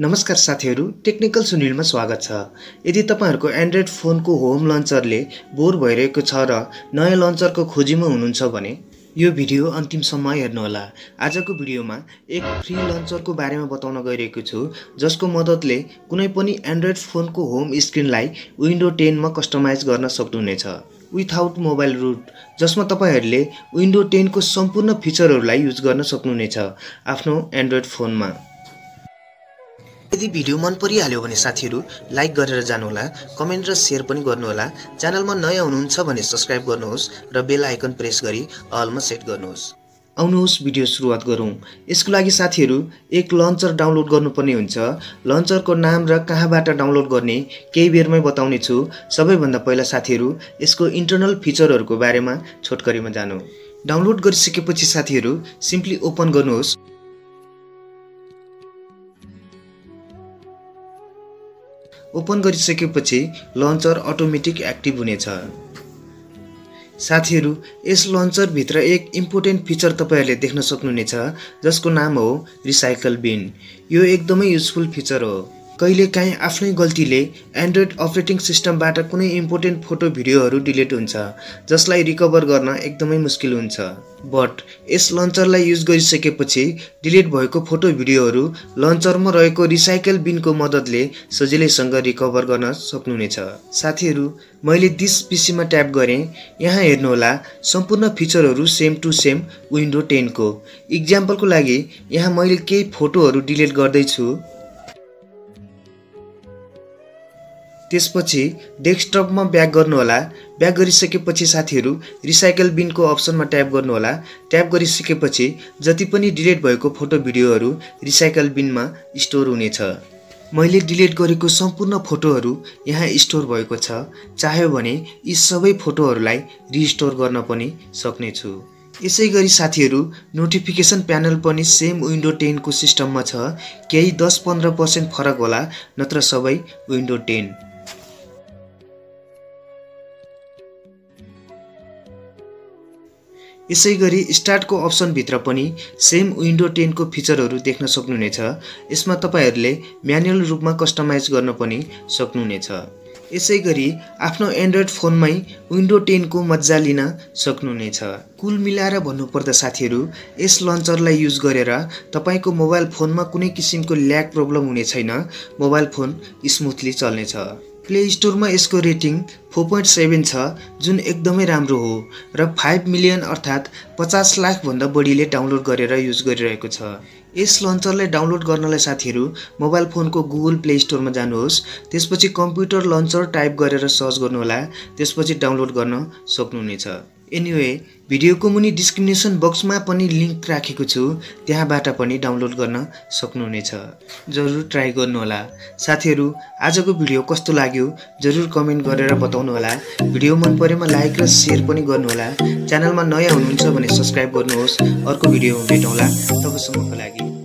नमस्कार साथीहरू टेक्निकल सुनिलमा स्वागत छ। यदि तपाईँहरूको एन्ड्रोइड फोनको होम लन्चरले बोर भइरहेको छ र नयाँ लन्चरको खोजीमा हुनुहुन्छ भने यो भिडियो अन्तिमसम्म हेर्नुहोला। आजको भिडियोमा एक फ्री लन्चरको बारेमा बताउन गइरहेको छु जसको मद्दतले कुनै पनि एन्ड्रोइड फोनको होम स्क्रिनलाई विन्डो टेनमा कस्टमाइज गर्न सक्नुहुनेछ। विथआउट मोबाइल रुट जसमा तपाईँहरूले विन्डो टेनको सम्पूर्ण फिचरहरूलाई युज गर्न सक्नुहुनेछ आफ्नो एन्ड्रोइड फोनमा। यदि भिडियो मन परिहाल्यो भने साथीहरू लाइक गरेर जानुहोला कमेन्ट र सेयर पनि गर्नुहोला। च्यानलमा नयाँ हुनुहुन्छ भने सब्सक्राइब गर्नुहोस् र बेल आइकन प्रेस गरी अलमा सेट गर्नुहोस्। आउनुहोस् भिडियो सुरुवात गरौँ। यसको लागि साथीहरू एक लन्चर डाउनलोड गर्नुपर्ने हुन्छ। लन्चरको नाम र कहाँबाट डाउनलोड गर्ने केही बेरमै बताउने छु। सबैभन्दा पहिला साथीहरू यसको इन्टरनल फिचरहरूको बारेमा छोटकरीमा जानु। डाउनलोड गरिसकेपछि साथीहरू सिम्पली ओपन गर्नुहोस्। ओपन गरिसकेपछि लन्चर अटोमेटिक एक्टिभ हुनेछ। साथीहरू यस लन्चरभित्र एक इम्पोर्टेन्ट फिचर तपाईँहरूले देख्न सक्नुहुनेछ जसको नाम हो रिसाइकल बिन। यो एकदमै युजफुल फिचर हो। कहिलेकाहीँ आफ्नै गल्तीले एन्ड्रोइड अपरेटिङ सिस्टमबाट कुनै इम्पोर्टेन्ट फोटो भिडियोहरू डिलिट हुन्छ जसलाई रिकभर गर्न एकदमै मुस्किल हुन्छ। बट यस लन्चरलाई युज गरिसकेपछि डिलिट भएको फोटो भिडियोहरू लन्चरमा रहेको रिसाइकल बिनको मद्दतले सजिलैसँग रिकभर गर्न सक्नुहुनेछ। साथीहरू मैले दिस पिसीमा ट्याप गरेँ यहाँ हेर्नुहोला सम्पूर्ण फिचरहरू सेम टु सेम विन्डो टेनको इक्जाम्पलको लागि यहाँ मैले केही फोटोहरू डिलिट गर्दैछु। त्यसपछि डेस्कटपमा ब्याक गर्नुहोला। ब्याक गरिसकेपछि साथीहरू रिसाइकल बिनको अप्सनमा ट्याप गर्नुहोला। ट्याप गरिसकेपछि जति पनि डिलिट भएको फोटो भिडियोहरू रिसाइकल बिनमा स्टोर हुनेछ। मैले डिलिट गरेको सम्पूर्ण फोटोहरू यहाँ स्टोर भएको छ। चाह्यो भने यी सबै फोटोहरूलाई रिस्टोर गर्न पनि सक्नेछु। यसै गरी साथीहरू नोटिफिकेसन प्यानल पनि सेम विन्डो टेनको सिस्टममा छ। केही दस पन्ध्र पर्सेन्ट फरक होला नत्र सबै विन्डो टेन यसै गरी स्टार्टको अप्सनभित्र पनि सेम विन्डो टेनको फिचरहरू देख्न सक्नुहुनेछ। यसमा तपाईँहरूले म्यानुअल रूपमा कस्टमाइज गर्न पनि सक्नुहुनेछ। यसै गरी आफ्नो एन्ड्रोइड फोनमै विन्डो टेनको मजा लिन सक्नुहुनेछ। कुल मिलाएर भन्नुपर्दा साथीहरू यस लन्चरलाई युज गरेर तपाईँको मोबाइल फोनमा कुनै किसिमको ल्याग प्रब्लम हुने छैन। मोबाइल फोन स्मुथली चल्नेछ। प्ले स्टोरमा यसको रेटिङ फोर पोइन्ट सेभेन छ जुन एकदमै राम्रो हो र फाइभ मिलियन अर्थात् पचास लाखभन्दा बढीले डाउनलोड गरेर युज गरिरहेको छ। यस लन्चरलाई डाउनलोड गर्नलाई साथीहरू मोबाइल फोनको गुगल प्ले स्टोरमा जानुहोस् त्यसपछि कम्प्युटर लन्चर टाइप गरेर सर्च गर्नुहोला त्यसपछि डाउनलोड गर्न सक्नुहुनेछ। एनिवे भिडियोको मुनि डिस्क्रिप्सन बक्समा पनि लिङ्क राखेको छु। त्यहाँबाट पनि डाउनलोड गर्न सक्नुहुनेछ। जरुर ट्राई गर्नुहोला। साथीहरू आजको भिडियो कस्तो लाग्यो? जरुर कमेन्ट गरेर बताउनुहोला। भिडियो मन परेमा लाइक र सेयर पनि गर्नुहोला। च्यानलमा नयाँ हुनुहुन्छ भने सब्सक्राइब गर्नुहोस्। अर्को भिडियोमा भेटौँला। तबसम्मको लागि।